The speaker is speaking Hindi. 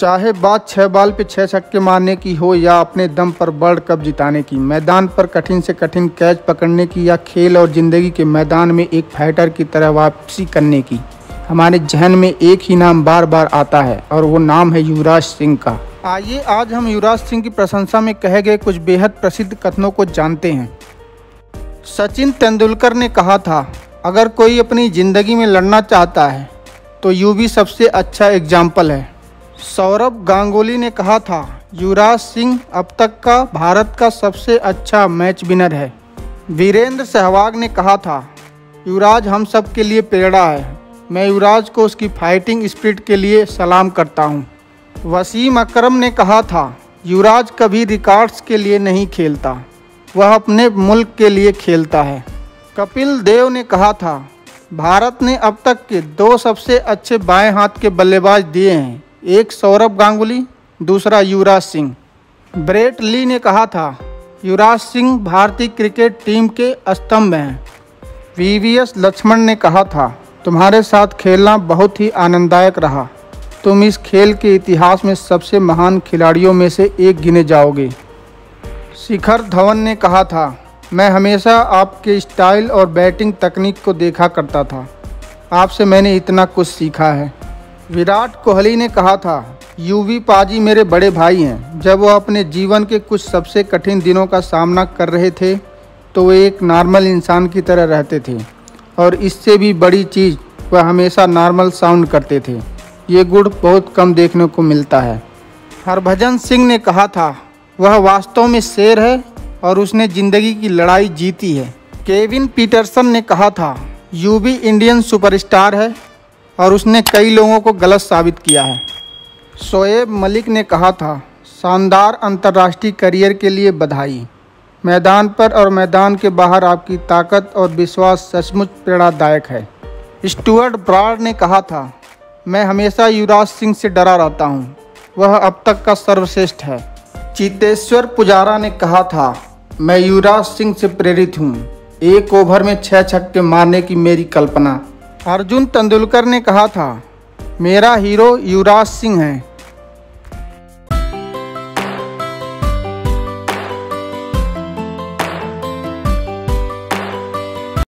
चाहे बात छह बाल पे छह छक्के मारने की हो या अपने दम पर वर्ल्ड कप जिताने की, मैदान पर कठिन से कठिन कैच पकड़ने की या खेल और ज़िंदगी के मैदान में एक फाइटर की तरह वापसी करने की, हमारे जहन में एक ही नाम बार बार आता है और वो नाम है युवराज सिंह का। आइए आज हम युवराज सिंह की प्रशंसा में कहे गए कुछ बेहद प्रसिद्ध कथनों को जानते हैं। सचिन तेंदुलकर ने कहा था, अगर कोई अपनी ज़िंदगी में लड़ना चाहता है तो यू भी सबसे अच्छा एग्ज़ाम्पल है। सौरभ गांगुली ने कहा था, युवराज सिंह अब तक का भारत का सबसे अच्छा मैच विनर है। वीरेंद्र सहवाग ने कहा था, युवराज हम सब के लिए प्रेरणा है। मैं युवराज को उसकी फाइटिंग स्पिरिट के लिए सलाम करता हूँ। वसीम अकरम ने कहा था, युवराज कभी रिकॉर्ड्स के लिए नहीं खेलता। वह अपने मुल्क के लिए खेलता है। कपिल देव ने कहा था, भारत ने अब तक के दो सबसे अच्छे बाएँ हाथ के बल्लेबाज दिए हैं। एक सौरभ गांगुली, दूसरा युवराज सिंह। ब्रेट ली ने कहा था, युवराज सिंह भारतीय क्रिकेट टीम के स्तंभ हैं। वीवीएस लक्ष्मण ने कहा था, तुम्हारे साथ खेलना बहुत ही आनंददायक रहा। तुम इस खेल के इतिहास में सबसे महान खिलाड़ियों में से एक गिने जाओगे। शिखर धवन ने कहा था, मैं हमेशा आपके स्टाइल और बैटिंग तकनीक को देखा करता था। आपसे मैंने इतना कुछ सीखा है। विराट कोहली ने कहा था, यूवी पाजी मेरे बड़े भाई हैं। जब वो अपने जीवन के कुछ सबसे कठिन दिनों का सामना कर रहे थे तो वे एक नॉर्मल इंसान की तरह रहते थे। और इससे भी बड़ी चीज़, वह हमेशा नॉर्मल साउंड करते थे। ये गुण बहुत कम देखने को मिलता है। हरभजन सिंह ने कहा था, वह वास्तव में शेर है और उसने ज़िंदगी की लड़ाई जीती है। केविन पीटरसन ने कहा था, यूवी इंडियन सुपरस्टार है और उसने कई लोगों को गलत साबित किया है। शोएब मलिक ने कहा था, शानदार अंतर्राष्ट्रीय करियर के लिए बधाई। मैदान पर और मैदान के बाहर आपकी ताकत और विश्वास सचमुच प्रेरणादायक है। स्टुअर्ट ब्राड ने कहा था, मैं हमेशा युवराज सिंह से डरा रहता हूँ। वह अब तक का सर्वश्रेष्ठ है। चितेश्वर पुजारा ने कहा था, मैं युवराज सिंह से प्रेरित हूँ। एक ओवर में छः छक्के मारने की मेरी कल्पना अर्जुन तेंदुलकर ने कहा था मेरा हीरो युवराज सिंह है।